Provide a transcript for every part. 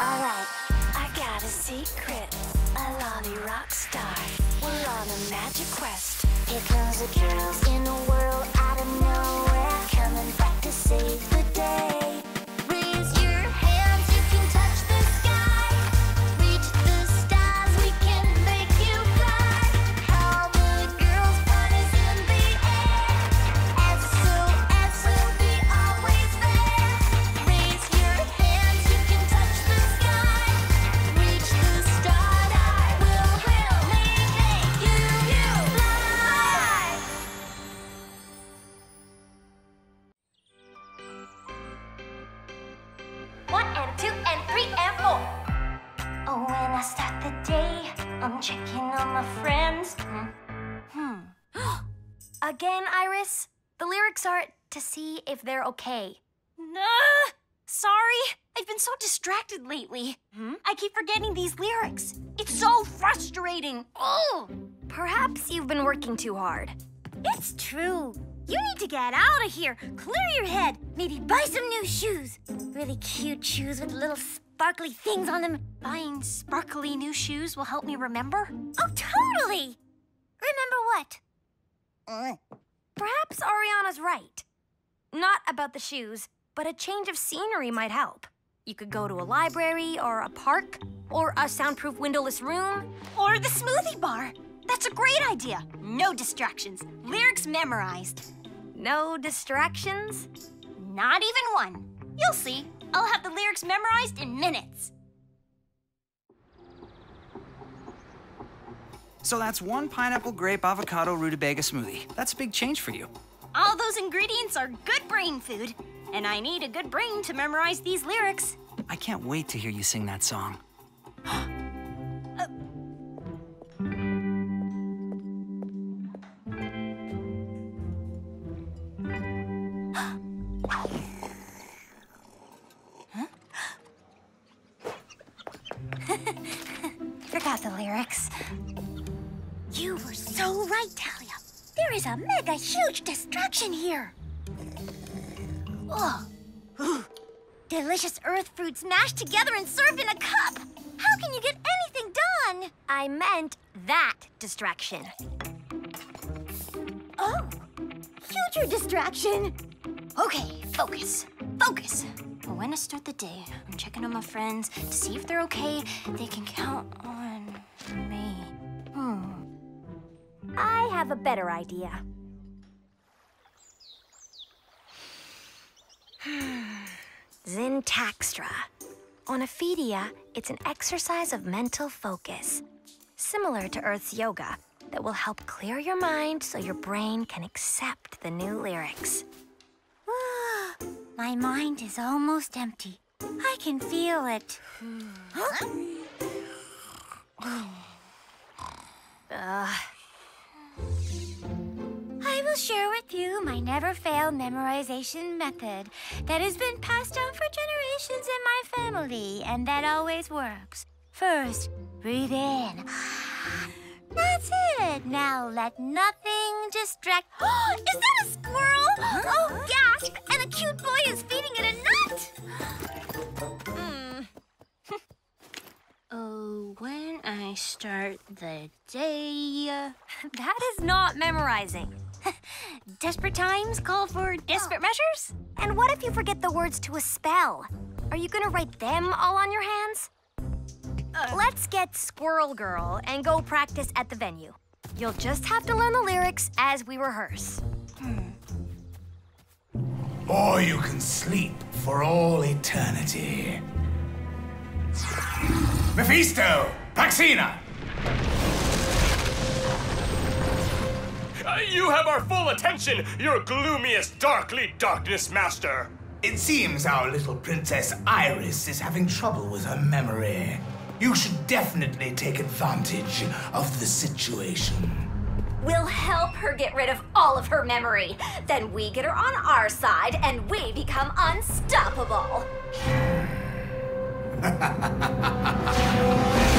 Alright, I got a secret. A LoliRock star. We're on a magic quest. Here comes the girls in a world out of nowhere. Coming back to save the One and two and three and four. Oh, when I start the day, I'm checking on my friends. Hmm. hmm. Again, Iris? The lyrics are to see if they're okay. Nah, sorry. I've been so distracted lately. Hmm? I keep forgetting these lyrics. It's so frustrating. Oh, Perhaps you've been working too hard. it's true. You need to get out of here. Clear your head. Maybe buy some new shoes. Really cute shoes with little sparkly things on them. Buying sparkly new shoes will help me remember. Oh, totally. Remember what? Uh. Perhaps Auriana's right. Not about the shoes, but a change of scenery might help. You could go to a library or a park or a soundproof windowless room. Or the smoothie bar. That's a great idea. No distractions. Lyrics memorized. No distractions? Not even one. You'll see. I'll have the lyrics memorized in minutes. So that's one pineapple, grape, avocado, rutabaga smoothie. That's a big change for you. All those ingredients are good brain food, and I need a good brain to memorize these lyrics. I can't wait to hear you sing that song. There is a mega huge distraction here. Oh. Delicious earth fruits mashed together and served in a cup. How can you get anything done? I meant that distraction. Oh, future distraction. Okay, focus, focus. When I start the day, I'm checking on my friends to see if they're okay. They can count have a better idea. Zintaxtra. On Ephedia, it's an exercise of mental focus, similar to Earth's yoga, that will help clear your mind so your brain can accept the new lyrics. Ah, my mind is almost empty. I can feel it. Huh? Ugh. Will share with you my never fail memorization method that has been passed down for generations in my family and that always works. First, breathe in. That's it. Now let nothing distract. is that a squirrel? Oh, gasp! And a cute boy is feeding it a nut. Hmm. Oh, when I start the day. That is not memorizing. Desperate times call for desperate measures? And what if you forget the words to a spell? Are you gonna write them all on your hands? Uh. Let's get Squirrel Girl and go practice at the venue. You'll just have to learn the lyrics as we rehearse. Hmm. Or you can sleep for all eternity. Mephisto! Praxina! Uh, you have our full attention, your gloomiest darkly darkness master. It seems our little princess Iris is having trouble with her memory. You should definitely take advantage of the situation. We'll help her get rid of all of her memory. Then we get her on our side and we become unstoppable.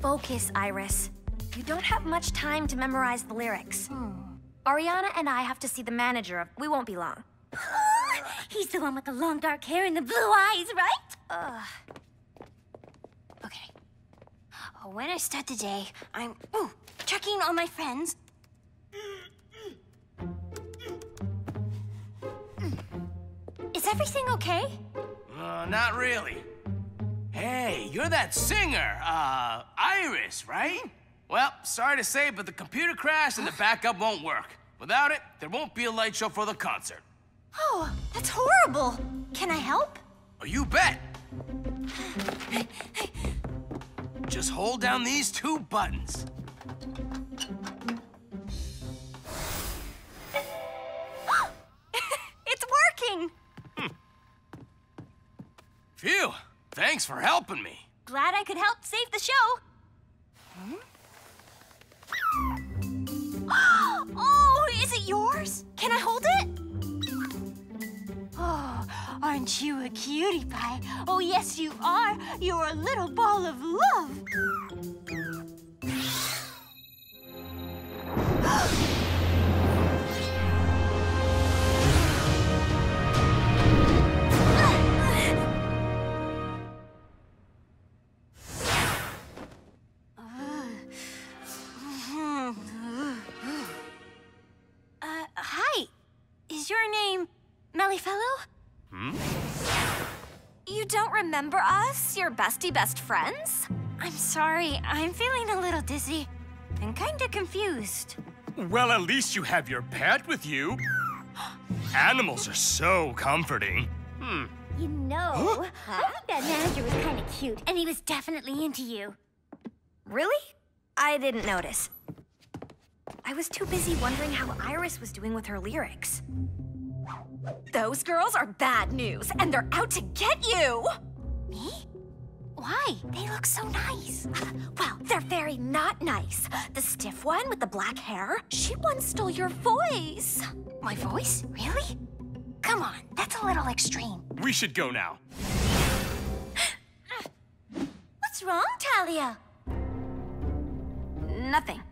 Focus, Iris. You don't have much time to memorize the lyrics. Auriana and I have to see the manager. Of, we won't be long. He's the one with the long dark hair and the blue eyes, right? Okay. Uh, When I start the day, I'm ooh, checking on my friends. Is everything okay? Uh, not really. Hey, you're that singer, uh, Iris, right? Well, sorry to say, but the computer crashed and the backup won't work. Without it, there won't be a light show for the concert. Oh, that's horrible. Can I help? Oh, you bet. Just hold down these two buttons. It's working. Phew, thanks for helping me. Glad I could help save the show. oh, is it yours? Can I hold it? Oh, aren't you a cutie pie? Oh, yes, you are. You're a little ball of love. Remember us, your bestie best friends? I'm sorry. I'm feeling a little dizzy and kinda confused. Well, at least you have your pet with you. Animals are so comforting. Hmm. You know, I think that manager was kind of cute, and he was definitely into you. Really? I didn't notice. I was too busy wondering how Iris was doing with her lyrics. Those girls are bad news, and they're out to get you! Me? Why? They look so nice. Well, they're very not nice. The stiff one with the black hair, she once stole your voice. My voice? Really? Come on, that's a little extreme. We should go now. What's wrong, Talia? Nothing.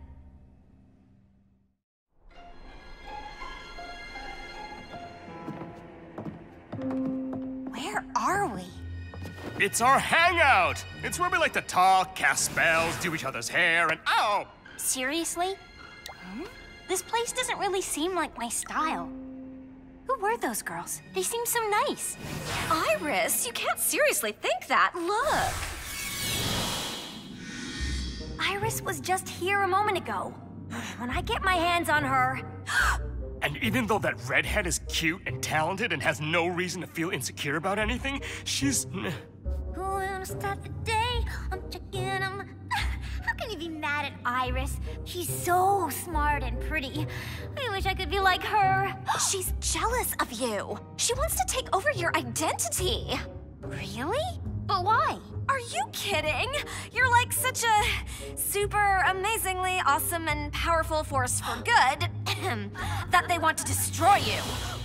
It's our hangout. It's where we like to talk, cast spells, do each other's hair, and oh, Seriously? Hmm? This place doesn't really seem like my style. Who were those girls? They seem so nice. Iris, you can't seriously think that. Look. Iris was just here a moment ago. When I get my hands on her, And even though that redhead is cute and talented and has no reason to feel insecure about anything, she's. Who will start the day? I'm checking them. How can you be mad at Iris? She's so smart and pretty. I wish I could be like her. she's jealous of you. She wants to take over your identity. Really? But why? Are you kidding? You're like such a super amazingly awesome and powerful force for good that they want to destroy you.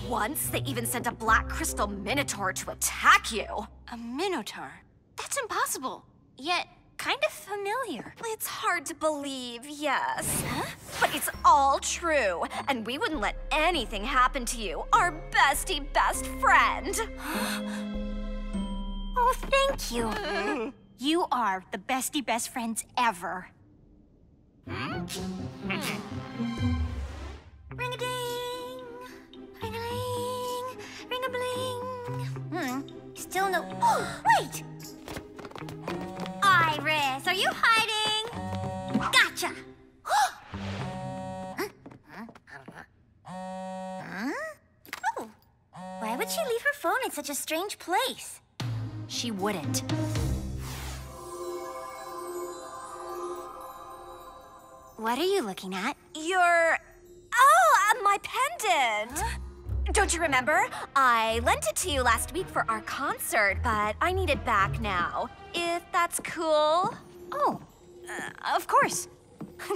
Once, they even sent a black crystal minotaur to attack you. A minotaur? That's impossible. Yet, kind of familiar. It's hard to believe, yes. But it's all true, and we wouldn't let anything happen to you, our bestie best friend. Oh, thank you. You are the bestie best friends ever. Ring a ding, ring a ling, ring a bling. Hmm. Still no. Oh, wait! Are you hiding? Gotcha. Huh? Oh, why would she leave her phone in such a strange place? She wouldn't. What are you looking at? Your. Oh, uh, my pendant! Don't you remember? I lent it to you last week for our concert, but I need it back now. If that's cool. Oh, uh, of course.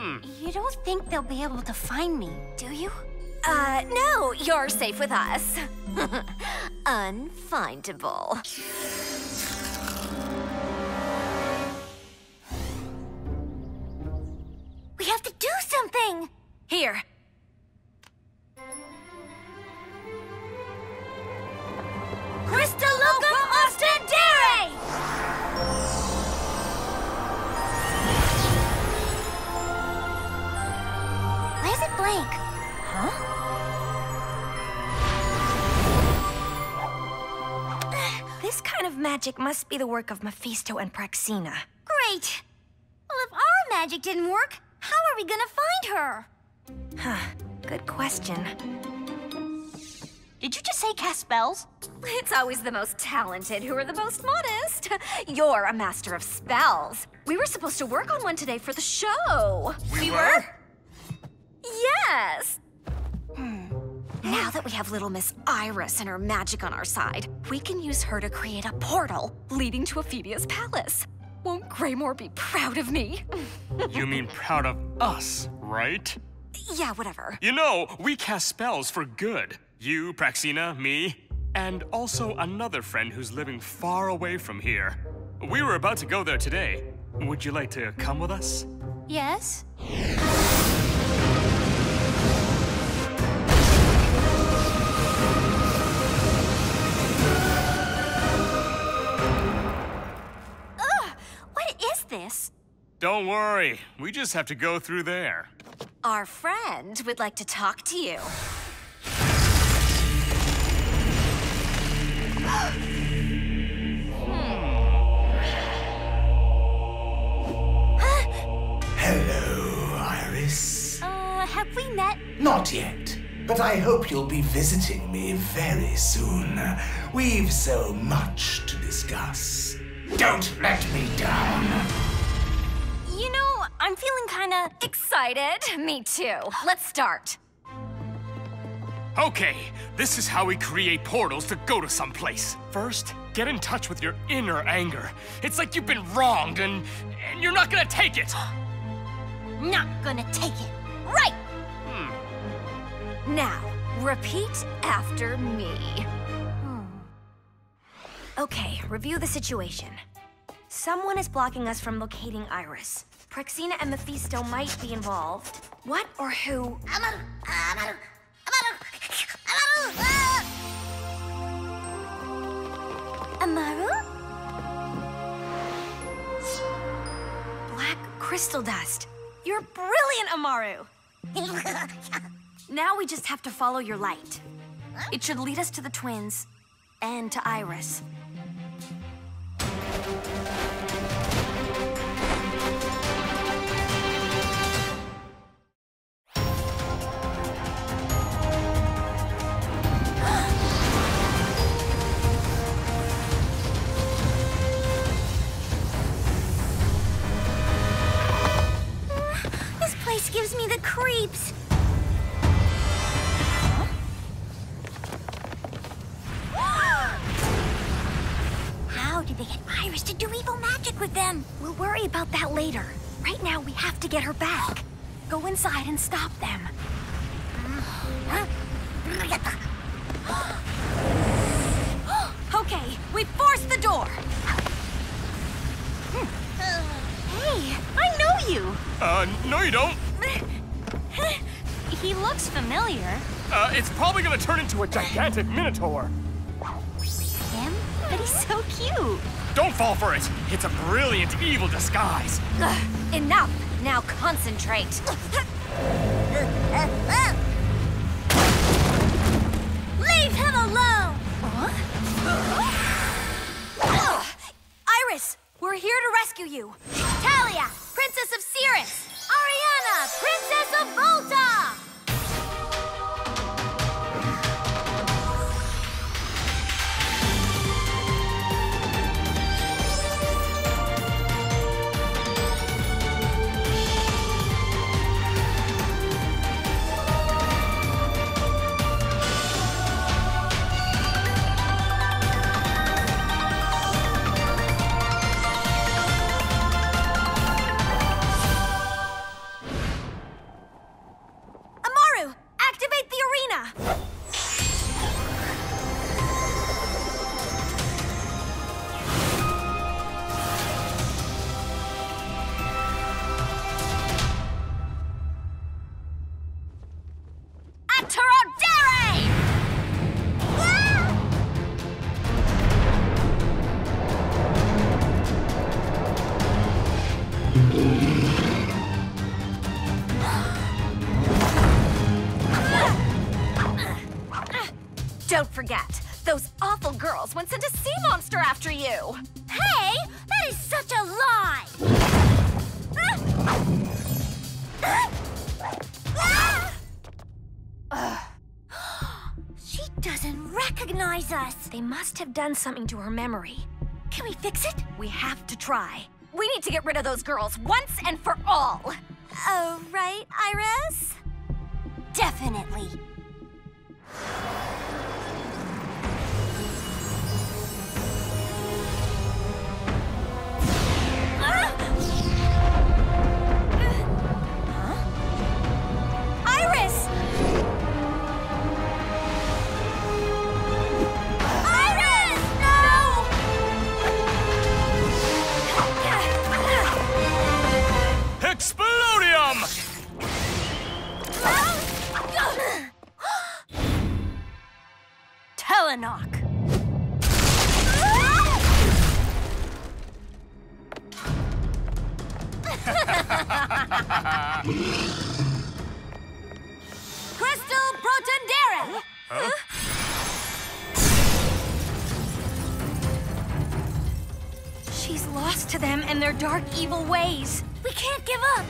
Hmm. You don't think they'll be able to find me, do you? Uh, no, you're safe with us. Unfindable. We have to do something! Here, This kind of magic must be the work of Mephisto and Praxina. Great! Well, if our magic didn't work, how are we gonna find her? Huh. Good question. Did you just say cast spells? It's always the most talented who are the most modest. You're a master of spells. We were supposed to work on one today for the show. We were? Yes. Hmm. Now that we have little Miss Iris and her magic on our side, we can use her to create a portal leading to Ephedia's palace. Won't Gramorr be proud of me? You mean proud of us, right? yeah, whatever. You know, we cast spells for good. You, Praxina, me, and also another friend who's living far away from here. We were about to go there today. Would you like to come with us? Yes. This? Don't worry, we just have to go through there. Our friend would like to talk to you. Hello, Iris. Uh, have we met? Not yet, but I hope you'll be visiting me very soon. We've so much to discuss. Don't let me down. I'm feeling kinda. Excited? Me too. Let's start. Okay, this is how we create portals to go to someplace. First, get in touch with your inner anger. It's like you've been wronged and, and you're not gonna take it. Not gonna take it. Right! Hmm. Now, repeat after me. Okay, review the situation. Someone is blocking us from locating Iris. Praxina and Mephisto might be involved. What or who? Amaru. Amaru. Amaru? Ah! Black crystal dust. You're brilliant, Amaru. now we just have to follow your light. It should lead us to the twins and to Iris. He looks familiar. Uh, it's probably gonna turn into a gigantic minotaur. Him? But he's so cute. Don't fall for it. It's a brilliant evil disguise. Ugh, enough. Now concentrate. Leave him alone! Ugh. Iris, we're here to rescue you. Talia, Princess of Xeris! Auriana, Princess of Volta! One sent a sea monster after you. Hey, that is such a lie! she doesn't recognize us. They must have done something to her memory. Can we fix it? We have to try. We need to get rid of those girls once and for all. Oh, right, Iris? Definitely. To them and their dark, evil ways. We can't give up!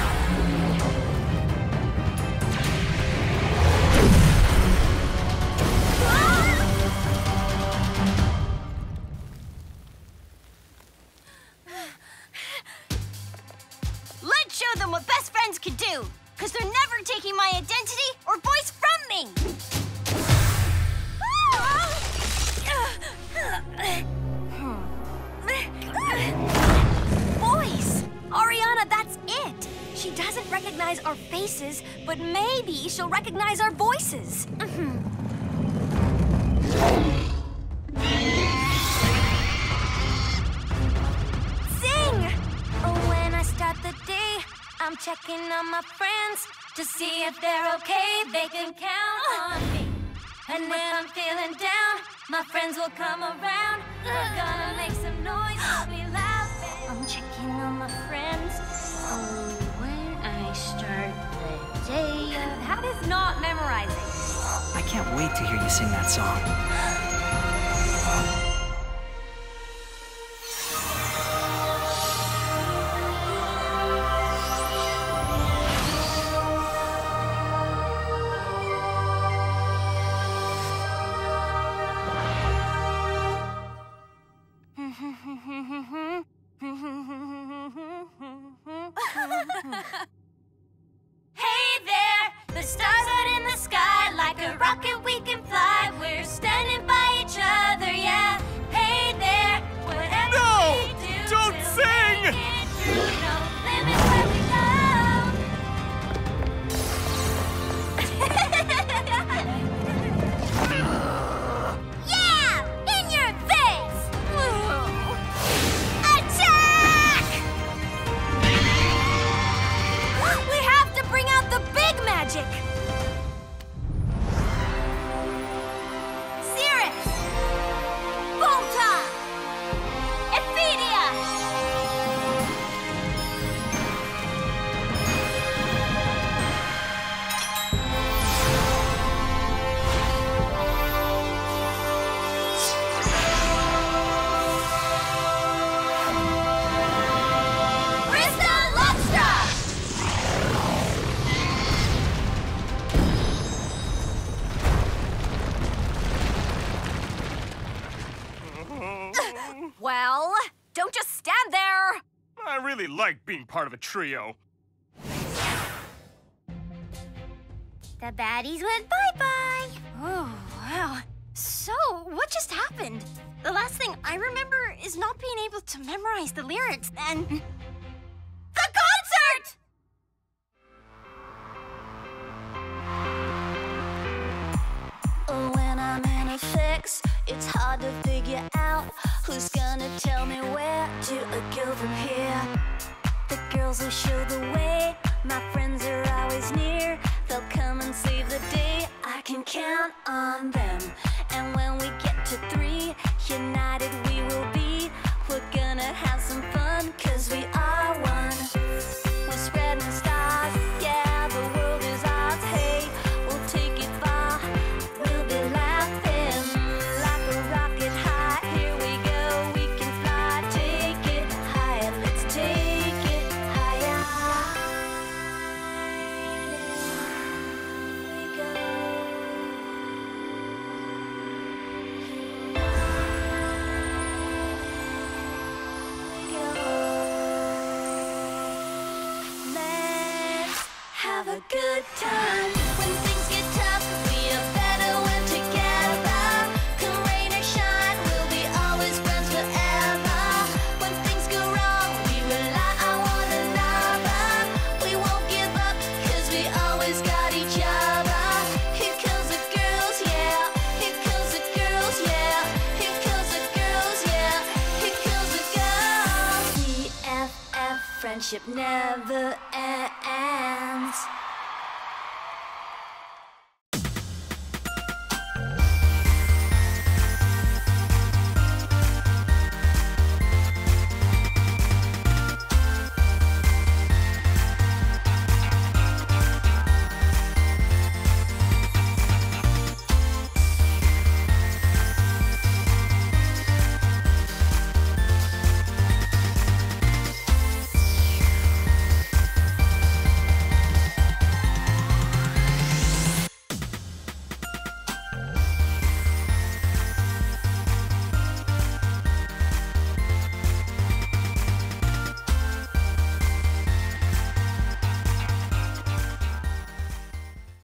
recognize our faces, but maybe she'll recognize our voices. Mm-hmm. Sing! Oh, when I start the day, I'm checking on my friends to see if they're okay. They can count on me. And when I'm feeling down, my friends will come around. We're gonna make some not memorizing. I can't wait to hear you sing that song. Really like being part of a trio. The baddies went bye-bye. Oh, wow. So, what just happened? The last thing I remember is not being able to memorize the lyrics and. The concert! Oh, when I'm in a fix, it's hard to figure out who's gonna tell me where to go from here. The girls will show the way, my friends are always near. They'll come and save the day, I can count on them. And when we get to three, united we will good time. When things get tough, we are better when together. Come rain or shine, we'll be always friends forever. When things go wrong, we rely on one another. We won't give up, cause we always got each other. Here comes the girls, yeah. Here comes the girls, yeah. Here comes the girls, yeah. Here comes the girls. BFF, friendship never